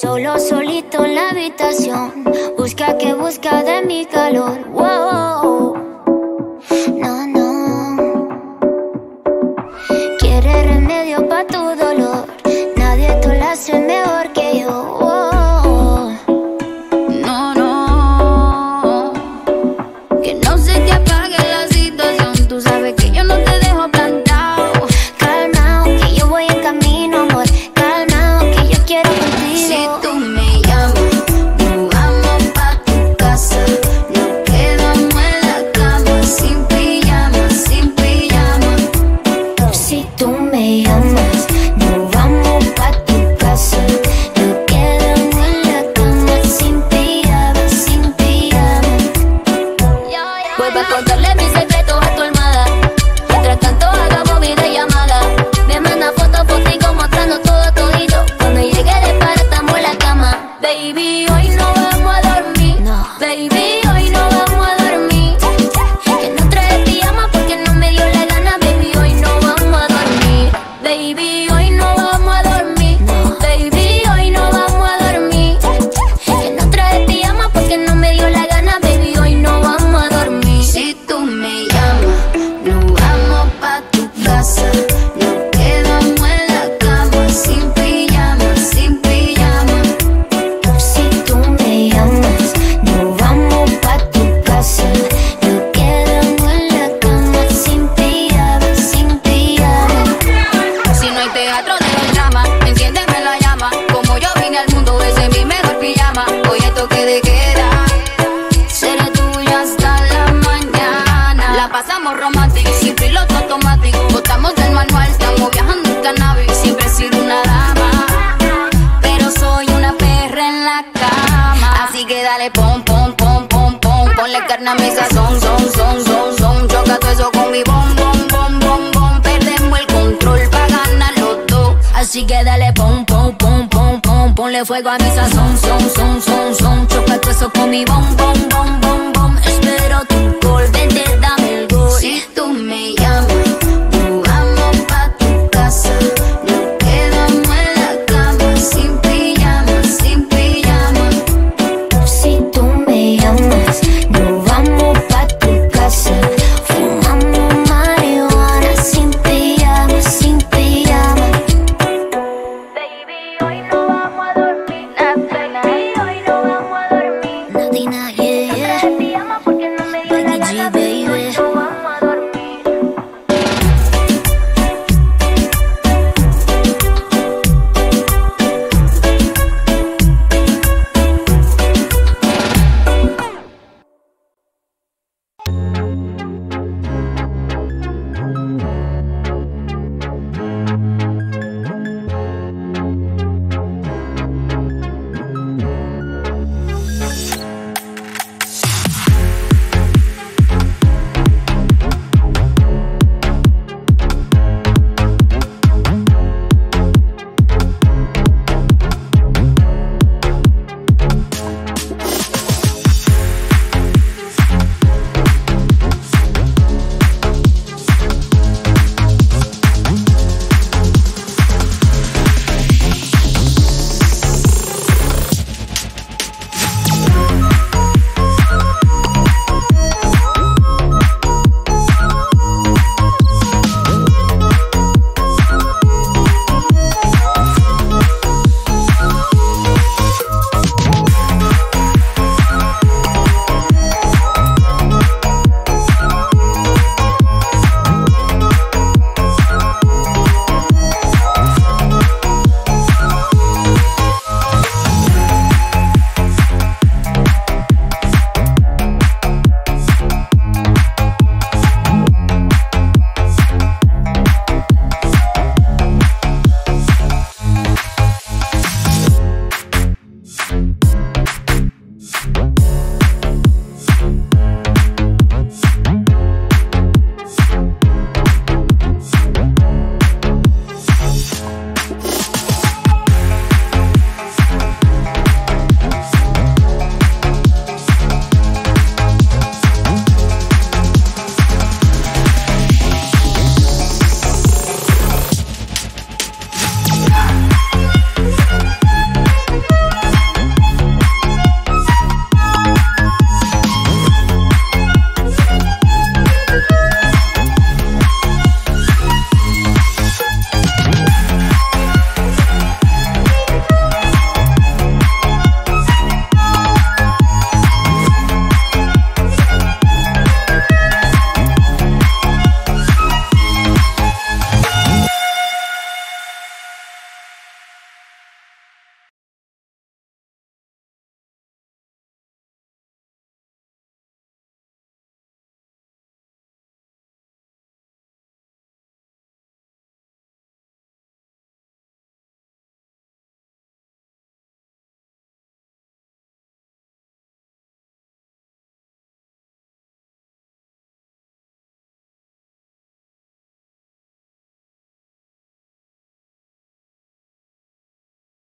Solo solito en la habitación, busca que busca de mi calor. somos románticos, sin piloto automático. Botamos del manual, estamos viajando en cannabis. Siempre he sido una dama, pero soy una perra en la cama. Así que dale pom, pom, pom, pom, pom. Ponle carne a mi sazón, son, son, son, son. Choca todo eso con mi bom, bom, bom, bom, bom. Perdemos el control para ganar los dos. Así que dale pom, pom, pom, pom, pom. Ponle fuego a mi sazón, son, son, son, son. Choca todo eso con mi bom, bom, bom, bom.